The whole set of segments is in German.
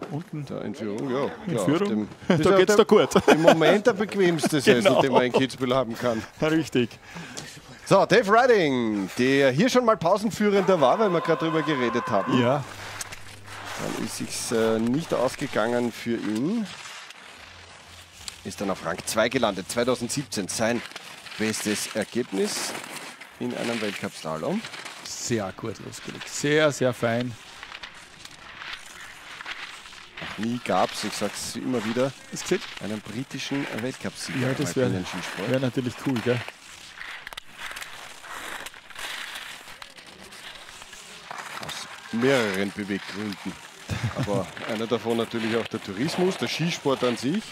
Ja, unten. Da in Führung, ja. In klar, Führung. dem- Da ja geht's der- da gut. Im Moment der bequemste Sessel, Genau. den man in Kitzbühel haben kann. Richtig. So, Dave Riding, der hier schon mal Pausenführender war, weil wir gerade drüber geredet haben. Ja, Dann ist es äh, nicht ausgegangen für ihn. Ist dann auf Rang 2 gelandet. 2017 sein bestes Ergebnis in einem Weltcup-Slalom. sehr gut losgelegt. Sehr, sehr fein. Nie gab es, ich sage es immer wieder, einen britischen Weltcupsieger Ja, das wäre wär natürlich cool, gell? Aus mehreren Beweggründen. Aber einer davon natürlich auch der Tourismus, der Skisport an sich.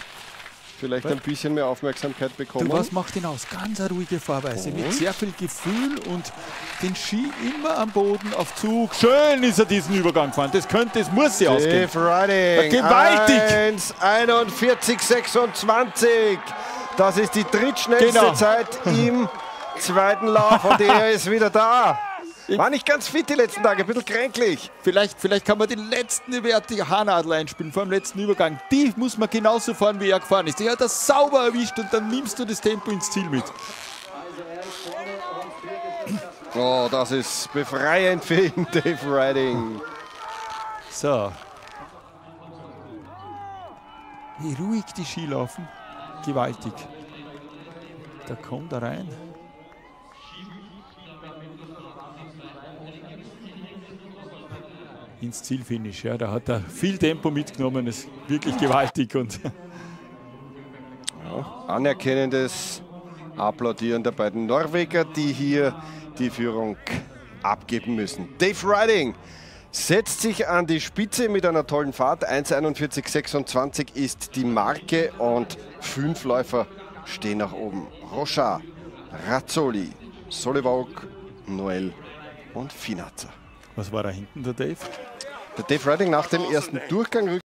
Vielleicht ein bisschen mehr Aufmerksamkeit bekommen. Du, was macht ihn aus? Ganz eine ruhige Fahrweise mit Und? sehr viel Gefühl und den Ski immer am Boden auf Zug. Schön ist er diesen Übergang gefahren. Das könnte, das muss sie ausgehen. Dave Riding. Gewaltig. 1,41,26. Das ist die drittschnellste Genau. Zeit im zweiten Lauf und er ist wieder da. War nicht ganz fit die letzten Tage, ein bisschen kränklich. Vielleicht, vielleicht kann man die letzten Werte die Haarnadel einspielen vor dem letzten Übergang. Die muss man genauso fahren, wie er gefahren ist. Die hat er sauber erwischt und dann nimmst du das Tempo ins Ziel mit. Oh, das ist befreiend für ihn, Dave Riding. So. Wie ruhig die Ski laufen. Gewaltig. Da kommt er rein. Ins Zielfinish, ja, da hat er viel Tempo mitgenommen, ist wirklich gewaltig und Anerkennendes Applaudieren der beiden Norweger, die hier die Führung abgeben müssen. Dave Riding setzt sich an die Spitze mit einer tollen Fahrt. 1,41,26 ist die Marke und fünf Läufer stehen nach oben. Rocha, Razzoli, Solivauk, Noel und Finazza. Was war da hinten, der Dave? Der Dave Riding nach dem ersten Durchgang